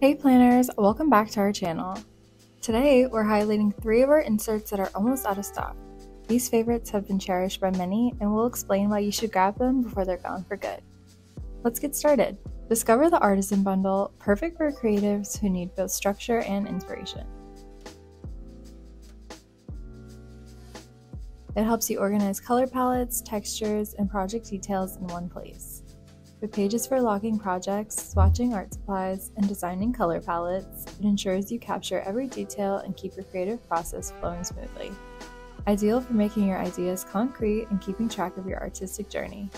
Hey planners, welcome back to our channel. Today we're highlighting three of our inserts that are almost out of stock. These favorites have been cherished by many and we'll explain why you should grab them before they're gone for good. Let's get started. Discover the Artisan Bundle, perfect for creatives who need both structure and inspiration. It helps you organize color palettes, textures, and project details in one place. With pages for logging projects, swatching art supplies, and designing color palettes, it ensures you capture every detail and keep your creative process flowing smoothly. Ideal for making your ideas concrete and keeping track of your artistic journey.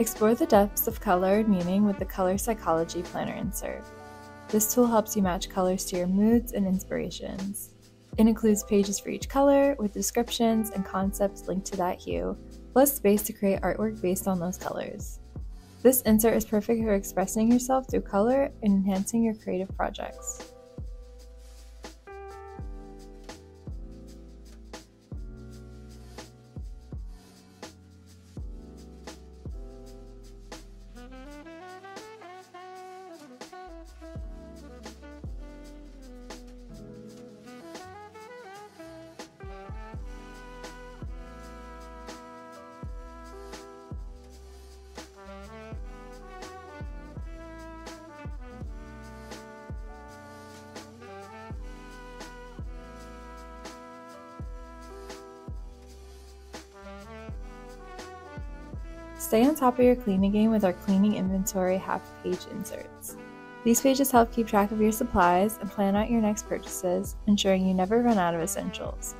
Explore the depths of color and meaning with the Color Psychology Planner insert. This tool helps you match colors to your moods and inspirations. It includes pages for each color with descriptions and concepts linked to that hue, plus space to create artwork based on those colors. This insert is perfect for expressing yourself through color and enhancing your creative projects. Stay on top of your cleaning game with our cleaning inventory half page inserts. These pages help keep track of your supplies and plan out your next purchases, ensuring you never run out of essentials.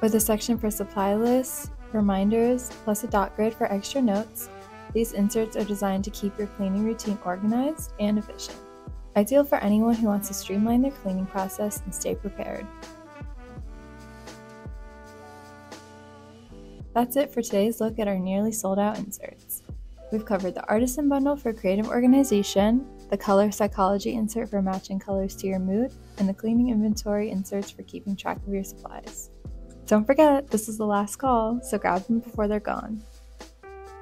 With a section for supply lists, reminders, plus a dot grid for extra notes, these inserts are designed to keep your cleaning routine organized and efficient. Ideal for anyone who wants to streamline their cleaning process and stay prepared. That's it for today's look at our nearly sold out inserts. We've covered the Artisan Bundle for creative organization, the Color Psychology insert for matching colors to your mood, and the Cleaning Inventory inserts for keeping track of your supplies. Don't forget, this is the last call, so grab them before they're gone.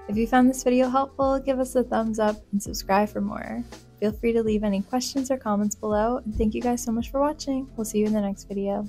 If you found this video helpful, give us a thumbs up and subscribe for more. Feel free to leave any questions or comments below, and thank you guys so much for watching. We'll see you in the next video.